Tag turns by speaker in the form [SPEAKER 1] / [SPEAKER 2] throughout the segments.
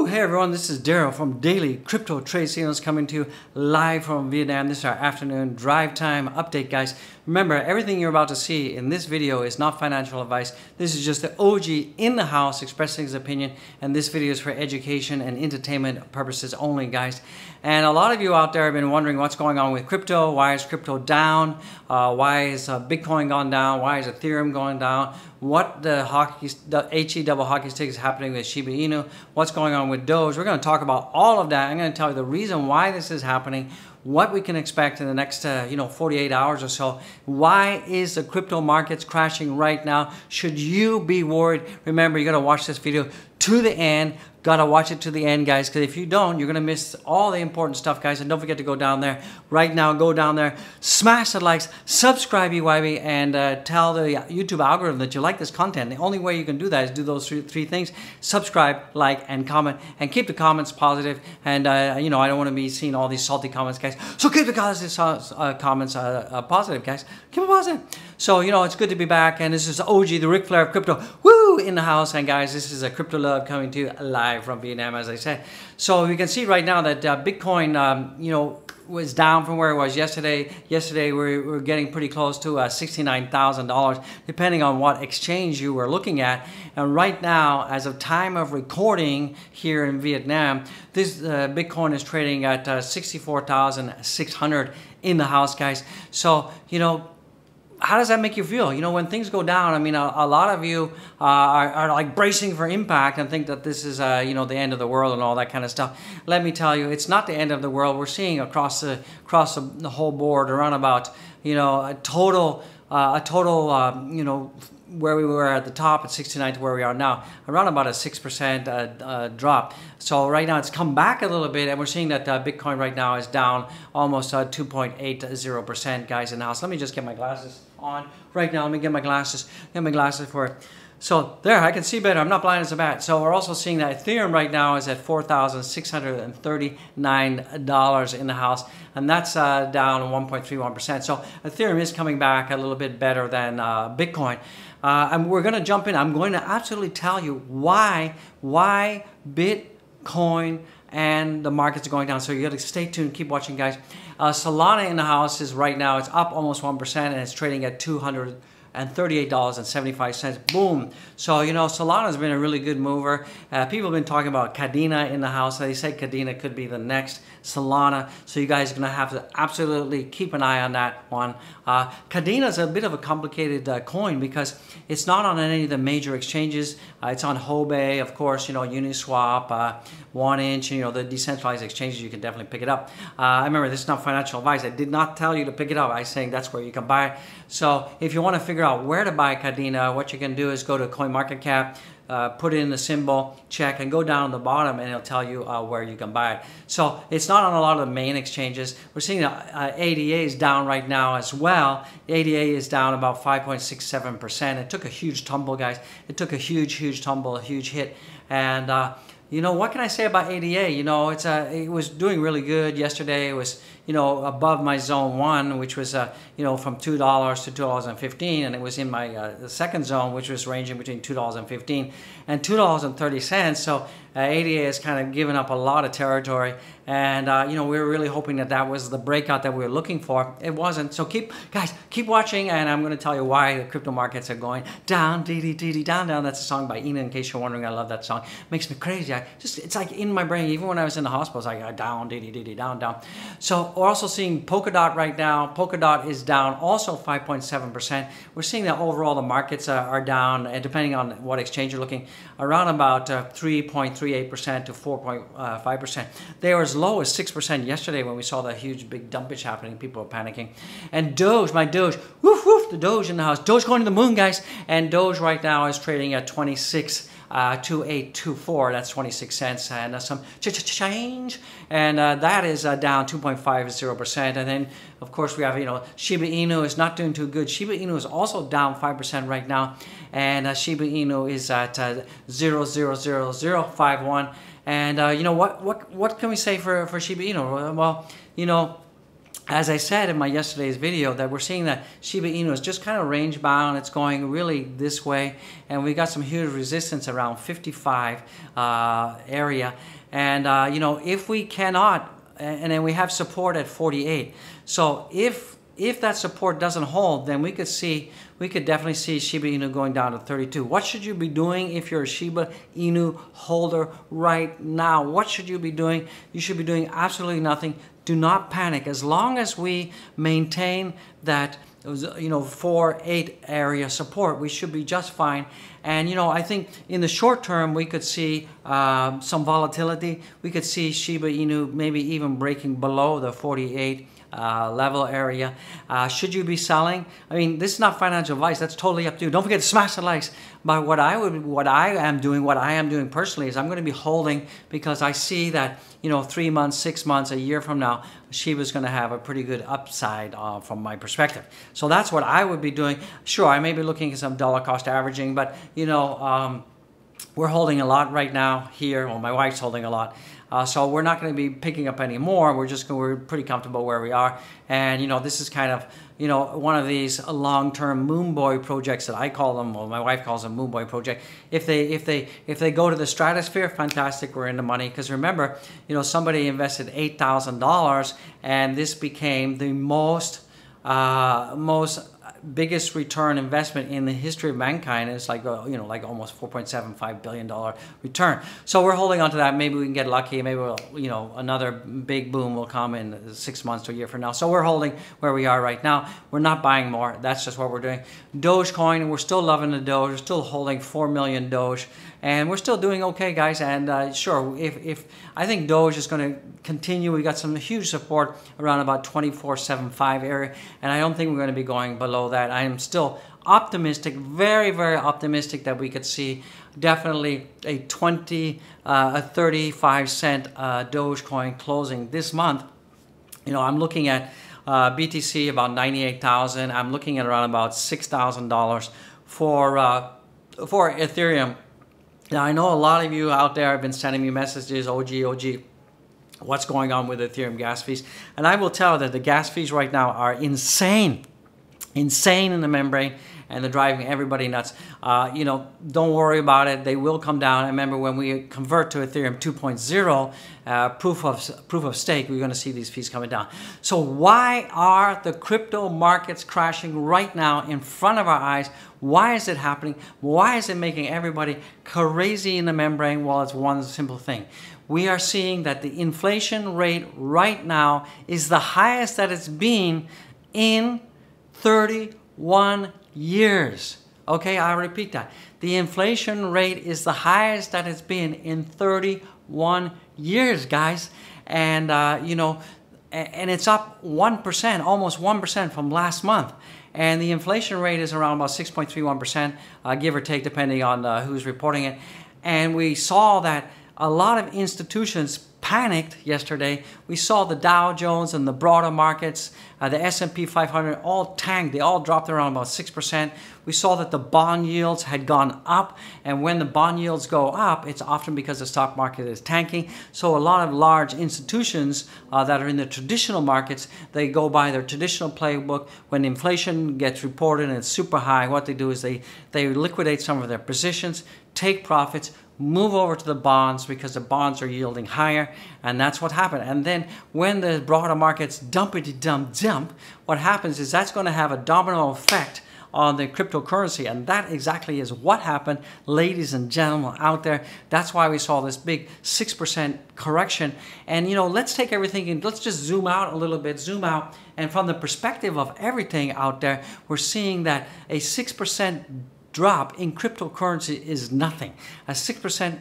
[SPEAKER 1] Woo! Hey everyone, this is Daryl from Daily Crypto Trade Signals coming to you live from Vietnam. This is our afternoon drive time update, guys. Remember, everything you're about to see in this video is not financial advice. This is just the OG in the house expressing his opinion, and this video is for education and entertainment purposes only, guys. And a lot of you out there have been wondering what's going on with crypto. Why is crypto down? Uh, why is uh, Bitcoin gone down? Why is Ethereum going down? What the hockey, the HE double hockey stick is happening with Shiba Inu? What's going on with Doge? We're going to talk about all of that. I'm going to tell you the reason why this is happening, what we can expect in the next, uh, you know, 48 hours or so. Why is the crypto markets crashing right now? Should you be worried? Remember, you got to watch this video to the end. Gotta watch it to the end, guys, because if you don't, you're gonna miss all the important stuff, guys. And don't forget to go down there right now. Go down there, smash the likes, subscribe, EYB, and uh, tell the YouTube algorithm that you like this content. The only way you can do that is do those three, three things: subscribe, like, and comment. And keep the comments positive. And uh, you know, I don't want to be seeing all these salty comments, guys. So keep the comments, uh, comments uh, uh, positive, guys. Keep it positive. So you know, it's good to be back. And this is OG, the Ric Flair of crypto. Woo! In the house. And guys, this is a crypto love coming to you live from Vietnam, as I said. So you can see right now that uh, Bitcoin, um, you know, was down from where it was yesterday. Yesterday we were getting pretty close to uh, $69,000 depending on what exchange you were looking at. And right now, as of time of recording here in Vietnam, this uh, Bitcoin is trading at uh, 64,600 in the house, guys. So, you know, how does that make you feel? You know, when things go down, I mean, a, a lot of you uh, are, are, like bracing for impact and think that this is, uh, you know, the end of the world and all that kind of stuff. Let me tell you, it's not the end of the world. We're seeing across the across the, the whole board around about, you know, a total, uh, a total, um, you know, where we were at the top at 69 to where we are now, around about a 6% uh, uh, drop. So right now it's come back a little bit and we're seeing that uh, Bitcoin right now is down almost 2.80% guys in the house. Let me just get my glasses on right now. Let me get my glasses, get my glasses for it. So there, I can see better. I'm not blind as a bat. So we're also seeing that Ethereum right now is at $4,639 in the house, and that's uh, down 1.31%. So Ethereum is coming back a little bit better than uh, Bitcoin. Uh, and we're going to jump in. I'm going to absolutely tell you why, why Bitcoin and the markets are going down. So you got to stay tuned. Keep watching, guys. Uh, Solana in the house is right now, it's up almost 1% and it's trading at 200 and $38.75. Boom. So, you know, Solana has been a really good mover. Uh, people have been talking about Kadena in the house. They say Kadena could be the next Solana. So you guys are going to have to absolutely keep an eye on that one. Uh, Kadena is a bit of a complicated uh, coin because it's not on any of the major exchanges. Uh, it's on Huobi, of course, you know, Uniswap, uh, 1inch, you know, the decentralized exchanges, you can definitely pick it up. Uh, I remember this is not financial advice. I did not tell you to pick it up. I was saying that's where you can buy. So if you want to figure out where to buy Kadena, what you can do is go to CoinMarketCap, uh, put in the symbol, check, and go down to the bottom, and it'll tell you uh, where you can buy it. So it's not on a lot of the main exchanges. We're seeing uh, ADA is down right now as well. ADA is down about 5.67%. It took a huge tumble, guys. It took a huge, huge tumble, a huge hit, and uh, you know what can I say about ADA? You know, it's a, it was doing really good yesterday. It was you know, above my zone one, which was, uh, you know, from $2 to $2.15, and it was in my uh, second zone, which was ranging between $2.15 and $2.30. So uh, ADA has kind of given up a lot of territory, and, uh, you know, we were really hoping that that was the breakout that we were looking for. It wasn't. So keep, guys, keep watching, and I'm going to tell you why the crypto markets are going down, dee dee dee dee, down, down. That's a song by Ina, in case you're wondering. I love that song. It makes me crazy. I just, it's like in my brain. Even when I was in the hospital, it's like down, dee dee dee dee, down, down. So we're also seeing Polkadot right now. Polkadot is down also 5.7%. We're seeing that overall the markets are, down, and depending on what exchange you're looking, around about 3.38% uh, to 4.5%. They were as low as 6% yesterday when we saw that huge big dumpage happening. People are panicking. And Doge, my Doge, woof woof, the Doge in the house. Doge going to the moon, guys. And Doge right now is trading at 26 uh, 2824, that's 26 cents, and uh, some ch ch change, and uh, that is uh, down 2.50%. And then, of course, we have, you know, Shiba Inu is not doing too good. Shiba Inu is also down 5% right now, and uh, Shiba Inu is at uh, 0.00051. And, you know, what, what, what can we say for, for Shiba Inu? Well, you know, as I said in my yesterday's video, that we're seeing that Shiba Inu is just kind of range bound. It's going really this way, and we got some huge resistance around 55 uh, area. And uh, you know, if we cannot, and then we have support at 48. So if if that support doesn't hold, then we could see we could definitely see Shiba Inu going down to 32. What should you be doing if you're a Shiba Inu holder right now? What should you be doing? You should be doing absolutely nothing do not panic. As long as we maintain that you know, four, eight area support, we should be just fine. And you know, I think in the short term, we could see uh, some volatility. We could see Shiba Inu maybe even breaking below the 48 uh, level area. Uh, should you be selling? I mean, this is not financial advice. That's totally up to you. Don't forget to smash the likes. But what I would, what I am doing, what I am doing personally is I'm going to be holding because I see that you know three months, six months, a year from now, Shiba is going to have a pretty good upside uh, from my perspective. So that's what I would be doing. Sure, I may be looking at some dollar cost averaging, but you know. Um, we're holding a lot right now here. Well, my wife's holding a lot. Uh, so we're not going to be picking up any more. We're just we're pretty comfortable where we are. And you know, this is kind of you know one of these long-term moon boy projects that I call them. Well, my wife calls them moon boy project. If they if they if they go to the stratosphere, fantastic. We're in the money because remember, you know, somebody invested eight thousand dollars, and this became the most uh, most biggest return investment in the history of mankind. It's like uh, you know like almost 4.75 billion dollar return. So we're holding on to that. Maybe we can get lucky. Maybe we'll, you know another big boom will come in six months to a year from now. So we're holding where we are right now. We're not buying more. That's just what we're doing. Dogecoin, we're still loving the Doge. We're still holding four million Doge, and we're still doing okay, guys. And uh, sure, if if I think Doge is going to continue, we got some huge support around about 24.75 area, and I don't think we're going to be going below that. I am still optimistic, very, very optimistic that we could see definitely a 20, uh, a 35 cent uh, Dogecoin closing this month. You know, I'm looking at uh, BTC about 98,000. I'm looking at around about $6,000 for uh, for Ethereum. Now I know a lot of you out there have been sending me messages, OG, OG what's going on with Ethereum gas fees. And I will tell that the gas fees right now are insane insane in the membrane and they're driving everybody nuts. Uh, you know, don't worry about it. They will come down. I remember when we convert to Ethereum 2.0, uh, proof of proof of stake, we're going to see these fees coming down. So why are the crypto markets crashing right now in front of our eyes? Why is it happening? Why is it making everybody crazy in the membrane? Well, it's one simple thing. We are seeing that the inflation rate right now is the highest that it's been in 31 years. Okay, I'll repeat that. The inflation rate is the highest that it's been in 31 years, guys. And, uh, you know, and it's up 1%, almost 1% from last month. And the inflation rate is around about 6.31%, uh, give or take, depending on uh, who's reporting it. And we saw that a lot of institutions panicked yesterday. We saw the Dow Jones and the broader markets, uh, the S&P 500 all tanked. They all dropped around about 6%. We saw that the bond yields had gone up. And when the bond yields go up, it's often because the stock market is tanking. So a lot of large institutions uh, that are in the traditional markets, they go by their traditional playbook. When inflation gets reported and it's super high, what they do is they, they liquidate some of their positions, take profits, move over to the bonds because the bonds are yielding higher, and that's what happened. And then when the broader markets dumpity dump dump, what happens is that's going to have a domino effect on the cryptocurrency. And that exactly is what happened, ladies and gentlemen out there. That's why we saw this big 6% correction. And, you know, let's take everything and let's just zoom out a little bit, zoom out. And from the perspective of everything out there, we're seeing that a 6% drop in cryptocurrency is nothing. A 6%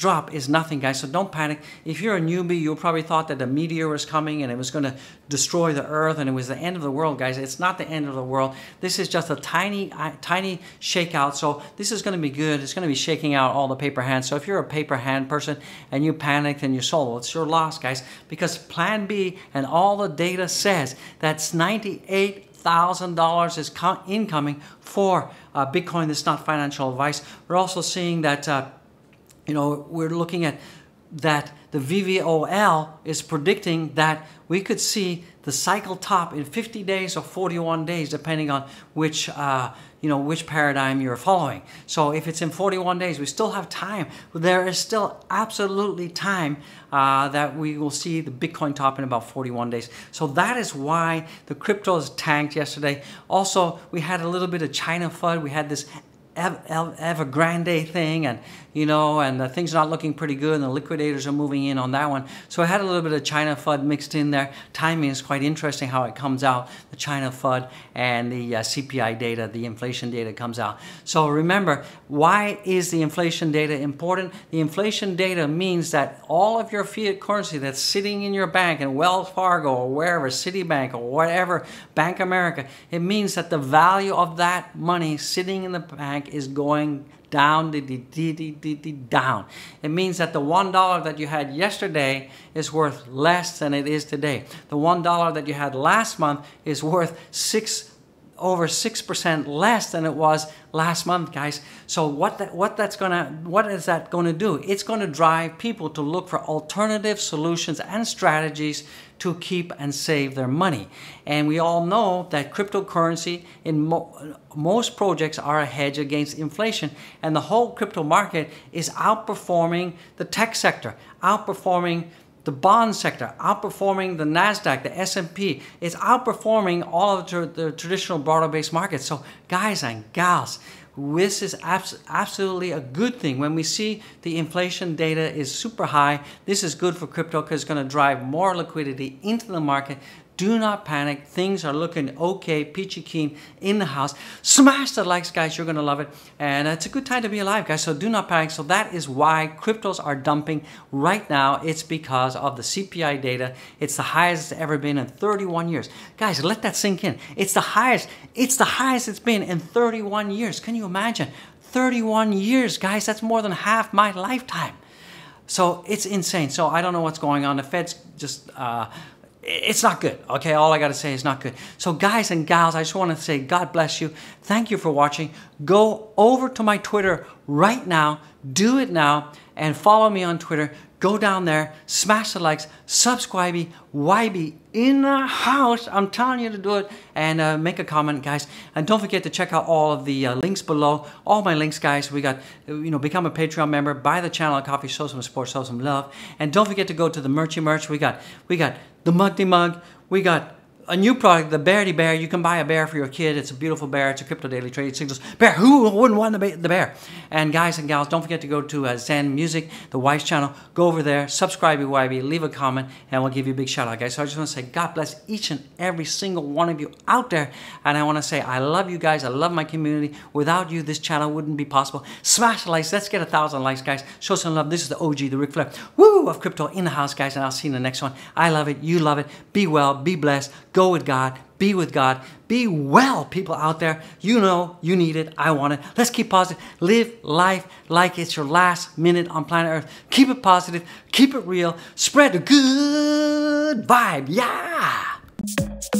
[SPEAKER 1] drop is nothing, guys. So don't panic. If you're a newbie, you probably thought that a meteor was coming and it was going to destroy the earth and it was the end of the world, guys. It's not the end of the world. This is just a tiny, tiny shakeout. So this is going to be good. It's going to be shaking out all the paper hands. So if you're a paper hand person and you panicked and you sold, it's your loss, guys, because Plan B and all the data says that's 98 thousand dollars is incoming for uh, Bitcoin. That's not financial advice. We're also seeing that uh, you know we're looking at that the VVOL is predicting that we could see the cycle top in 50 days or 41 days, depending on which uh, you know which paradigm you're following. So if it's in 41 days, we still have time. There is still absolutely time uh, that we will see the Bitcoin top in about 41 days. So that is why the cryptos tanked yesterday. Also, we had a little bit of China FUD. We had this Evergrande thing, and you know, and the things are not looking pretty good, and the liquidators are moving in on that one. So I had a little bit of China FUD mixed in there. Timing is quite interesting how it comes out, the China FUD and the uh, CPI data, the inflation data comes out. So remember, why is the inflation data important? The inflation data means that all of your fiat currency that's sitting in your bank in Wells Fargo or wherever, Citibank or whatever, Bank America, it means that the value of that money sitting in the bank is going down, down. It means that the one dollar that you had yesterday is worth less than it is today. The one dollar that you had last month is worth six over 6% less than it was last month, guys. So what that, what that's gonna what is that going to do? It's going to drive people to look for alternative solutions and strategies to keep and save their money. And we all know that cryptocurrency in mo most projects are a hedge against inflation and the whole crypto market is outperforming the tech sector, outperforming the bond sector outperforming the Nasdaq, the S&P. It's outperforming all of the, the traditional broader-based markets. So, guys and gals, this is abs absolutely a good thing. When we see the inflation data is super high, this is good for crypto because it's going to drive more liquidity into the market. Do not panic. Things are looking okay, peachy keen in the house. Smash the likes, guys. You're going to love it. And it's a good time to be alive, guys. So do not panic. So that is why cryptos are dumping right now. It's because of the CPI data. It's the highest it's ever been in 31 years. Guys, let that sink in. It's the highest. It's the highest it's been in 31 years. Can you imagine? 31 years, guys. That's more than half my lifetime. So it's insane. So I don't know what's going on. The Fed's just uh, it's not good. Okay, all I got to say is not good. So, guys and gals, I just want to say God bless you. Thank you for watching. Go over to my Twitter right now. Do it now and follow me on Twitter. Go down there, smash the likes, subscribe, YB in the house. I'm telling you to do it and uh, make a comment, guys. And don't forget to check out all of the uh, links below. All my links, guys. We got, you know, become a Patreon member, buy the channel at Coffee, show some support, show some love. And don't forget to go to the merchy merch. We got, we got the Mugty Mug. We got a new product, the Beardy Bear. You can buy a bear for your kid. It's a beautiful bear. It's a crypto daily trade signals bear. Who wouldn't want the, the bear? And guys and gals, don't forget to go to uh, Zen Music, the Wise channel. Go over there, subscribe to YB, leave a comment, and we'll give you a big shout out, guys. So I just want to say God bless each and every single one of you out there. And I want to say I love you guys. I love my community. Without you, this channel wouldn't be possible. Smash the likes. Let's get a thousand likes, guys. Show some love. This is the OG, the Ric Flair, woo, of crypto in the house, guys. And I'll see you in the next one. I love it. You love it. Be well. Be blessed. Go with God be with God. Be well, people out there. You know you need it. I want it. Let's keep positive. Live life like it's your last minute on planet Earth. Keep it positive. Keep it real. Spread the good vibe. Yeah.